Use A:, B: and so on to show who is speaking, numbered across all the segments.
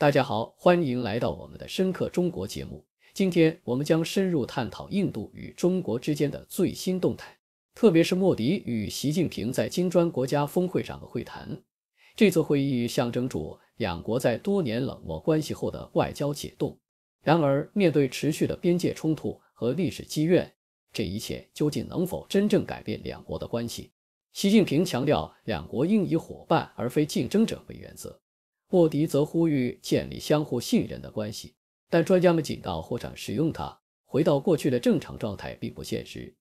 A: 大家好，欢迎来到我们的深刻中国节目。今天我们将深入探讨印度与中国之间的最新动态，特别是莫迪与习近平在金砖国家峰会上的会谈。这次会议象征着两国在多年冷漠关系后的外交解冻。然而，面对持续的边界冲突和历史积怨，这一切究竟能否真正改变两国的关系？习近平强调，两国应以伙伴而非竞争者为原则。莫迪则呼吁建立相互信任的关系，但专家们警告，或者使用它回到过去的正常状态并不现实。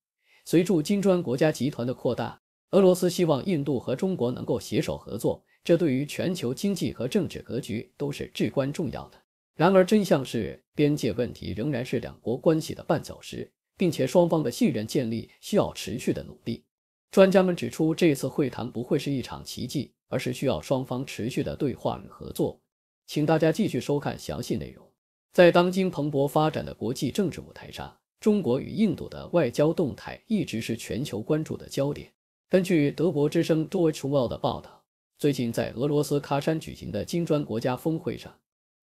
A: 随着金砖国家集团的扩大，俄罗斯希望印度和中国能够携手合作，这对于全球经济和政治格局都是至关重要的。然而，真相是边界问题仍然是两国关系的绊脚石，并且双方的信任建立需要持续的努力。专家们指出，这次会谈不会是一场奇迹。而是需要双方持续的对话与合作，请大家继续收看详细内容。在当今蓬勃发展的国际政治舞台上，中国与印度的外交动态一直是全球关注的焦点。根据德国之声 Do it well 的报道，最近在俄罗斯喀山举行的金砖国家峰会上，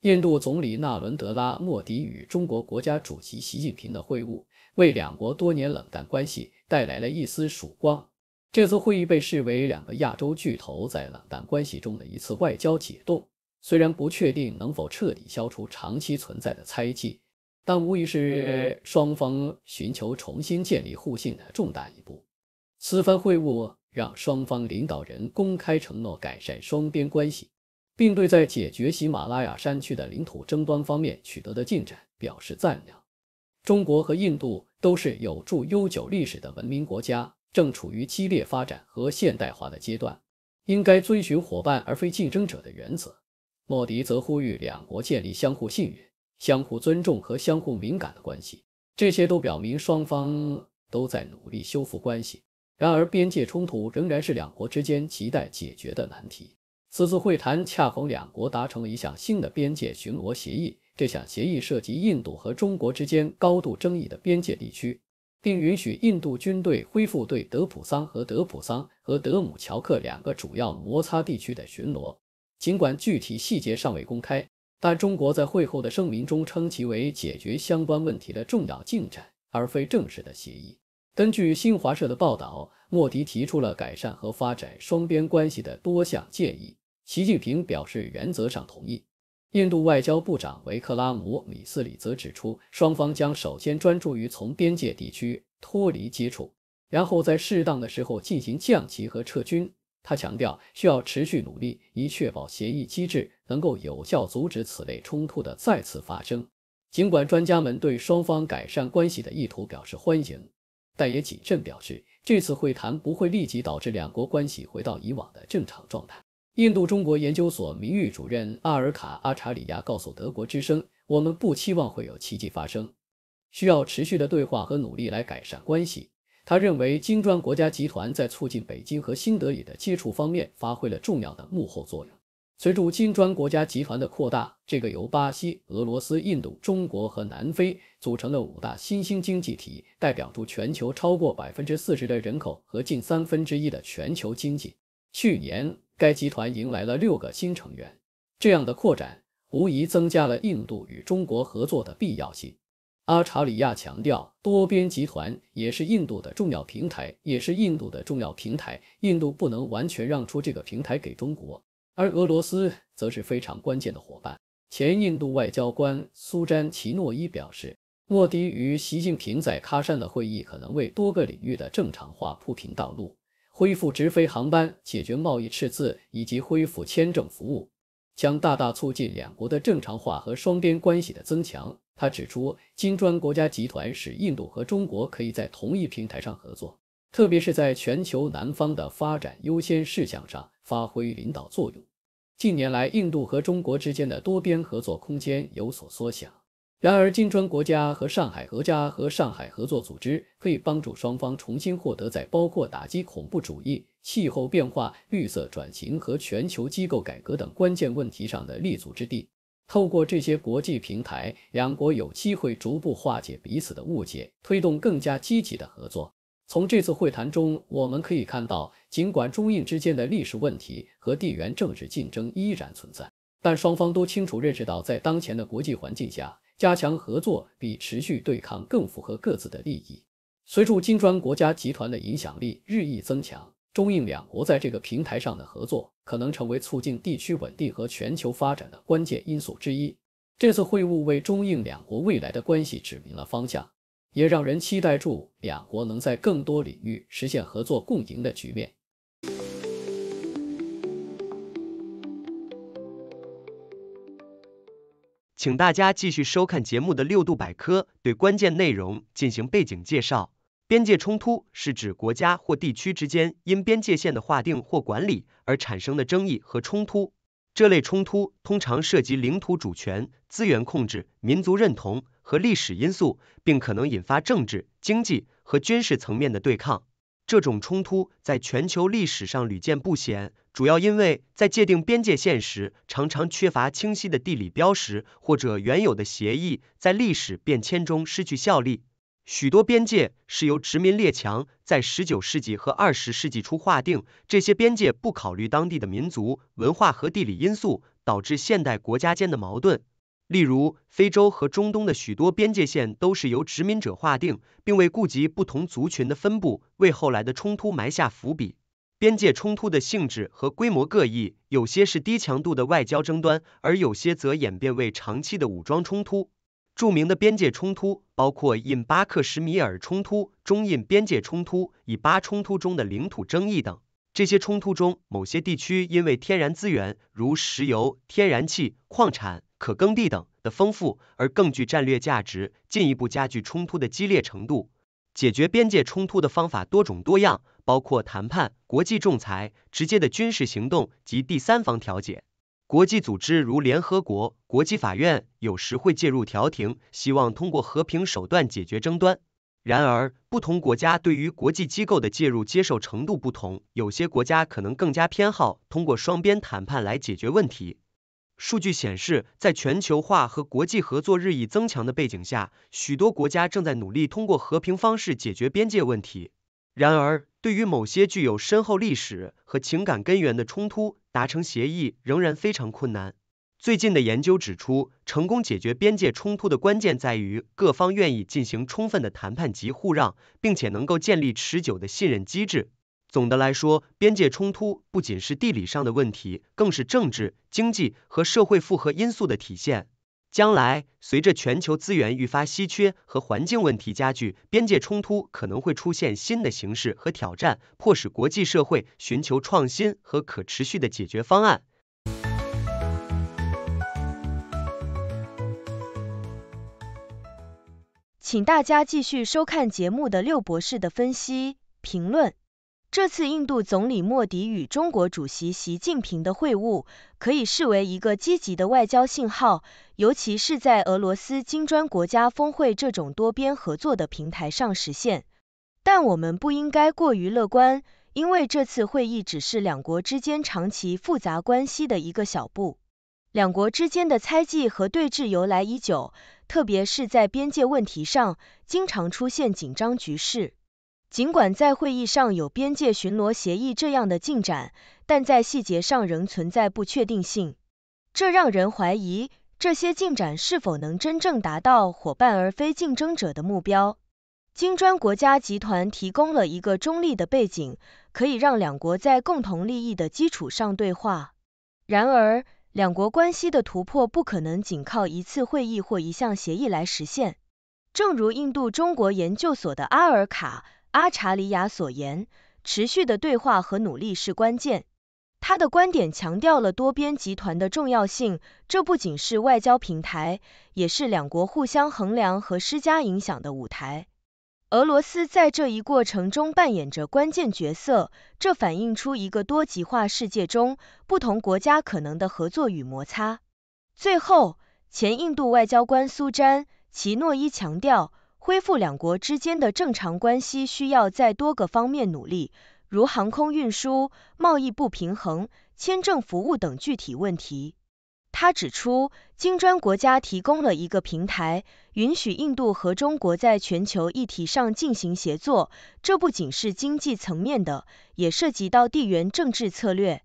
A: 印度总理纳伦德拉·莫迪与中国国家主席习近平的会晤，为两国多年冷淡关系带来了一丝曙光。这次会议被视为两个亚洲巨头在冷淡关系中的一次外交解冻，虽然不确定能否彻底消除长期存在的猜忌，但无疑是双方寻求重新建立互信的重大一步。此番会晤让双方领导人公开承诺改善双边关系，并对在解决喜马拉雅山区的领土争端方面取得的进展表示赞扬。中国和印度都是有著悠久历史的文明国家。正处于激烈发展和现代化的阶段，应该遵循伙伴而非竞争者的原则。莫迪则呼吁两国建立相互信任、相互尊重和相互敏感的关系，这些都表明双方都在努力修复关系。然而，边界冲突仍然是两国之间亟待解决的难题。此次会谈恰逢两国达成了一项新的边界巡逻协议，这项协议涉及印度和中国之间高度争议的边界地区。并允许印度军队恢复对德普桑和德普桑和德姆乔克两个主要摩擦地区的巡逻。尽管具体细节尚未公开，但中国在会后的声明中称其为解决相关问题的重要进展，而非正式的协议。根据新华社的报道，莫迪提出了改善和发展双边关系的多项建议，习近平表示原则上同意。印度外交部长维克拉姆·米斯里则指出，双方将首先专注于从边界地区脱离接触，然后在适当的时候进行降级和撤军。他强调，需要持续努力，以确保协议机制能够有效阻止此类冲突的再次发生。尽管专家们对双方改善关系的意图表示欢迎，但也谨慎表示，这次会谈不会立即导致两国关系回到以往的正常状态。印度中国研究所名誉主任阿尔卡·阿查里亚告诉德国之声：“我们不期望会有奇迹发生，需要持续的对话和努力来改善关系。”他认为，金砖国家集团在促进北京和新德里的接触方面发挥了重要的幕后作用。随着金砖国家集团的扩大，这个由巴西、俄罗斯、印度、中国和南非组成的五大新兴经济体，代表住全球超过百分之四十的人口和近三分之一的全球经济。去年。该集团迎来了六个新成员，这样的扩展无疑增加了印度与中国合作的必要性。阿查里亚强调，多边集团也是印度的重要平台，也是印度的重要平台。印度不能完全让出这个平台给中国，而俄罗斯则是非常关键的伙伴。前印度外交官苏詹奇诺伊表示，莫迪与习近平在喀山的会议可能为多个领域的正常化铺平道路。恢复直飞航班、解决贸易赤字以及恢复签证服务，将大大促进两国的正常化和双边关系的增强。他指出，金砖国家集团使印度和中国可以在同一平台上合作，特别是在全球南方的发展优先事项上发挥领导作用。近年来，印度和中国之间的多边合作空间有所缩小。然而，金砖国家和上海国家和上海合作组织可以帮助双方重新获得在包括打击恐怖主义、气候变化、绿色转型和全球机构改革等关键问题上的立足之地。透过这些国际平台，两国有机会逐步化解彼此的误解，推动更加积极的合作。从这次会谈中，我们可以看到，尽管中印之间的历史问题和地缘政治竞争依然存在。但双方都清楚认识到，在当前的国际环境下，加强合作比持续对抗更符合各自的利益。随着金砖国家集团的影响力日益增强，中印两国在这个平台上的合作可能成为促进地区稳定和全球发展的关键因素之一。这次会晤为中印两国未来的关系指明了方向，也让人期待住两国能在更多领域实现合作共赢的局面。
B: 请大家继续收看节目的六度百科，对关键内容进行背景介绍。边界冲突是指国家或地区之间因边界线的划定或管理而产生的争议和冲突。这类冲突通常涉及领土主权、资源控制、民族认同和历史因素，并可能引发政治、经济和军事层面的对抗。这种冲突在全球历史上屡见不鲜，主要因为在界定边界线时，常常缺乏清晰的地理标识，或者原有的协议在历史变迁中失去效力。许多边界是由殖民列强在十九世纪和二十世纪初划定，这些边界不考虑当地的民族文化和地理因素，导致现代国家间的矛盾。例如，非洲和中东的许多边界线都是由殖民者划定，并未顾及不同族群的分布，为后来的冲突埋下伏笔。边界冲突的性质和规模各异，有些是低强度的外交争端，而有些则演变为长期的武装冲突。著名的边界冲突包括印巴克什米尔冲突、中印边界冲突、以巴冲突中的领土争议等。这些冲突中，某些地区因为天然资源如石油、天然气、矿产、可耕地等的丰富而更具战略价值，进一步加剧冲突的激烈程度。解决边界冲突的方法多种多样，包括谈判、国际仲裁、直接的军事行动及第三方调解。国际组织如联合国、国际法院有时会介入调停，希望通过和平手段解决争端。然而，不同国家对于国际机构的介入接受程度不同，有些国家可能更加偏好通过双边谈判来解决问题。数据显示，在全球化和国际合作日益增强的背景下，许多国家正在努力通过和平方式解决边界问题。然而，对于某些具有深厚历史和情感根源的冲突，达成协议仍然非常困难。最近的研究指出，成功解决边界冲突的关键在于各方愿意进行充分的谈判及互让，并且能够建立持久的信任机制。总的来说，边界冲突不仅是地理上的问题，更是政治、经济和社会复合因素的体现。将来，随着全球资源愈发稀缺和环境问题加剧，边界冲突可能会出现新的形式和挑战，迫使国际社会寻求创新和可持续的解决方案。
C: 请大家继续收看节目的六博士的分析评论。这次印度总理莫迪与中国主席习近平的会晤，可以视为一个积极的外交信号，尤其是在俄罗斯金砖国家峰会这种多边合作的平台上实现。但我们不应该过于乐观，因为这次会议只是两国之间长期复杂关系的一个小步。两国之间的猜忌和对峙由来已久。特别是在边界问题上，经常出现紧张局势。尽管在会议上有边界巡逻协议这样的进展，但在细节上仍存在不确定性。这让人怀疑，这些进展是否能真正达到伙伴而非竞争者的目标。金砖国家集团提供了一个中立的背景，可以让两国在共同利益的基础上对话。然而，两国关系的突破不可能仅靠一次会议或一项协议来实现。正如印度中国研究所的阿尔卡·阿查里亚所言，持续的对话和努力是关键。他的观点强调了多边集团的重要性，这不仅是外交平台，也是两国互相衡量和施加影响的舞台。俄罗斯在这一过程中扮演着关键角色，这反映出一个多极化世界中不同国家可能的合作与摩擦。最后，前印度外交官苏詹·奇诺伊强调，恢复两国之间的正常关系需要在多个方面努力，如航空运输、贸易不平衡、签证服务等具体问题。他指出，金砖国家提供了一个平台，允许印度和中国在全球议题上进行协作。这不仅是经济层面的，也涉及到地缘政治策略。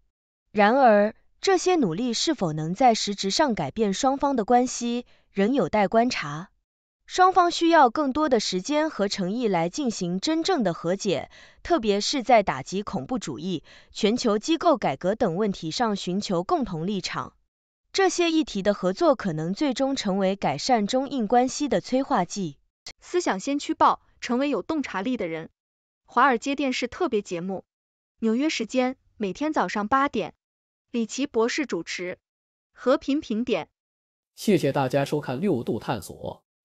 C: 然而，这些努力是否能在实质上改变双方的关系，仍有待观察。双方需要更多的时间和诚意来进行真正的和解，特别是在打击恐怖主义、全球机构改革等问题上寻求共同立场。这些议题的合作可能最终成为改善中印关系的催化剂。
D: 思想先驱报，成为有洞察力的人。华尔街电视特别节目，纽约时间每天早上八点，李奇博士主持。和平评点。
A: 谢谢大家收看六度探索。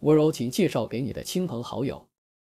A: 温柔请介绍给你的亲朋好友。